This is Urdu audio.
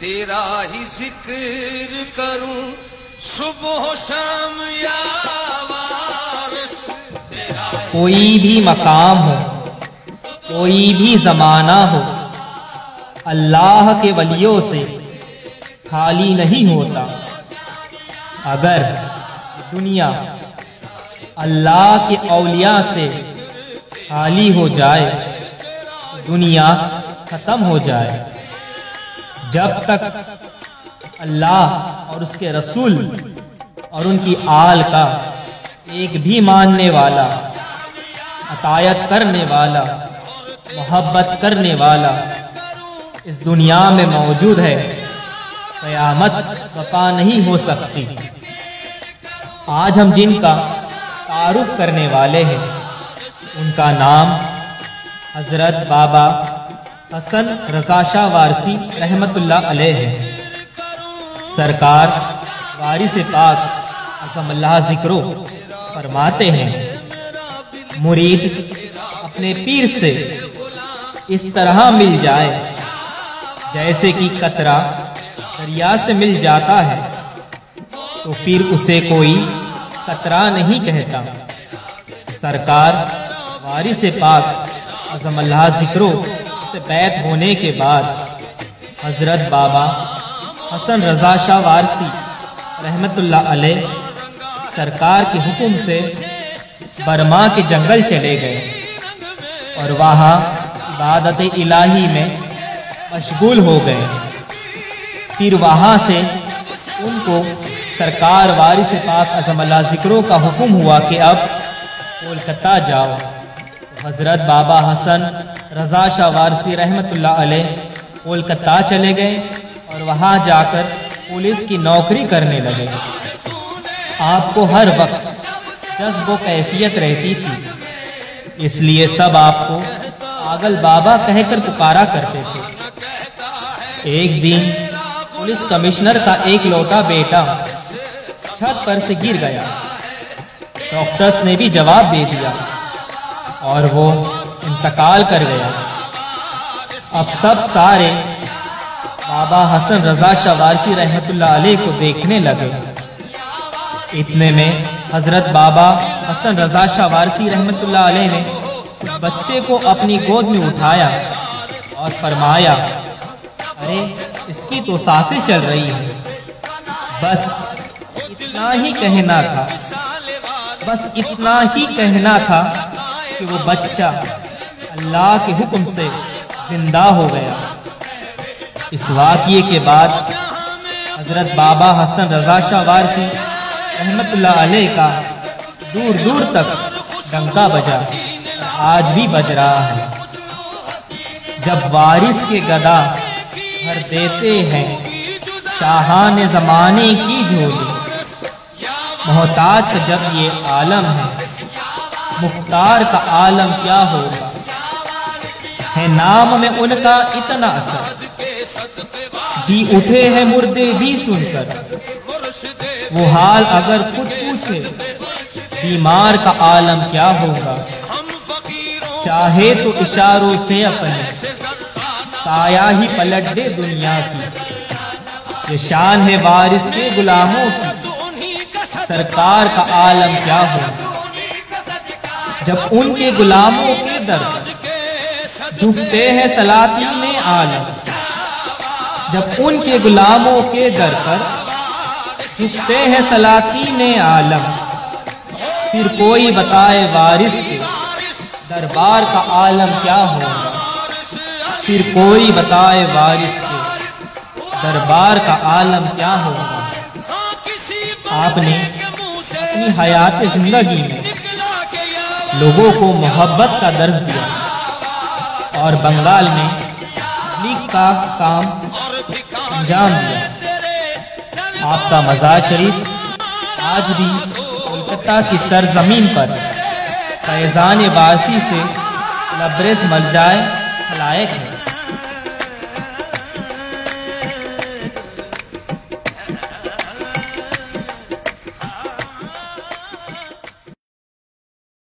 تیرا ہی ذکر کروں صبح و شام یا وارث تیرا کوئی بھی مقام ہو کوئی بھی زمانہ ہو اللہ کے ولیوں سے خالی نہیں ہوتا۔ اگر دنیا اللہ کے اولیاء سے خالی ہو جائے دنیا ختم ہو جائے۔ جب تک اللہ اور اس کے رسول اور ان کی آل کا ایک بھی ماننے والا، عطایت کرنے والا، محبت کرنے والا اس دنیا میں موجود ہے، قیامت وفا نہیں ہو سکتی۔ آج ہم جن کا تعارف کرنے والے ہیں، ان کا نام حضرت بابا حسن رضا شاہ وارسی رحمت اللہ علیہ ہے سرکار، وارث پاک عظم اللہ ذکرو فرماتے ہیں، مرید اپنے پیر سے اس طرح مل جائے جیسے کہ قطرہ دریا سے مل جاتا ہے۔ تو پھر اسے کوئی قطرہ نہیں کہتا۔ سرکار، وارث پاک عظم اللہ ذکرو سے بیت ہونے کے بعد حضرت بابا حسن رضا شاہ وارسی رحمت اللہ علیہ سرکار کے حکم سے برما کے جنگل چلے گئے اور وہاں عبادت الہی میں مشغول ہو گئے۔ پھر وہاں سے ان کو سرکار وارث پاک عظم اللہ ذکروں کا حکم ہوا کہ اب کولکتہ جاؤ۔ حضرت بابا حسن، رضا شاہ وارسی رحمت اللہ علیہ کولکتہ چلے گئے اور وہاں جا کر پولیس کی نوکری کرنے لگے۔ آپ کو ہر وقت جذب و کیفیت رہتی تھی۔ اس لیے سب آپ کو پاگل بابا کہہ کر پکارا کرتے تھے۔ ایک دن پولیس کمشنر کا ایک لوٹا بیٹا چھت پر سے گر گیا۔ ڈاکٹرز نے بھی جواب دے دیا۔ اور وہ انتقال کر گیا۔ اب سب سارے بابا حسن رضا شاہ وارسی رحمت اللہ علیہ کو دیکھنے لگے۔ اتنے میں حضرت بابا حسن رضا شاہ وارسی رحمت اللہ علیہ نے اس بچے کو اپنی گود میں اٹھایا اور فرمایا، ارے، اس کی تو سانسیں چل رہی ہیں۔ بس اتنا ہی کہنا تھا۔ بس اتنا ہی کہنا تھا۔ کہ وہ بچہ اللہ کے حکم سے زندہ ہو گیا۔ اس واقعے کے بعد حضرت بابا حسن رضا شاہ وارسی رحمت اللہ علیہ کا دور دور تک ڈنکا بجا آج بھی بج رہا ہے۔ جب وارث کے گدا بھر دیتے ہیں، شاہان زمانے کی جھولی۔ محتاج کا جب یہ عالم ہے مختار کا عالم کیا ہوگا ہے نام میں ان کا اتنا اثر۔ جی اٹھے ہیں مردے بھی سن کر۔ وہ حال اگر خود پوچھے، بیمار کا عالم کیا ہوگا؟ چاہے تو اشاروں سے اپنے تایا ہی پلٹ دے دنیا کی۔ یہ شان ہے وارث کے غلاموں کی۔ سرکار کا عالم کیا ہوگا؟ جب ان کے غلاموں کے در جھکتے ہیں سلاطین عالم جب ان کے غلاموں کے در پر جھکتے ہیں سلاطین عالم پھر کوئی بتائے وارث کے دربار کا عالم کیا ہوگا؟ پھر کوئی بتائے وارث کے دربار کا عالم کیا ہوگا؟ آپ نے اپنی حیات زندگی میں لوگوں کو محبت کا درس دیا اور بنگال میں لیگ کا کام انجام دیا۔ آپ کا مزار شریف آج بھی کولکتہ کی سرزمین پر فیضان باسی سے لبریز مل جائے، لائق ہے۔